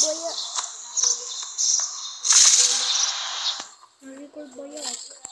Боя. Рекорд бояк.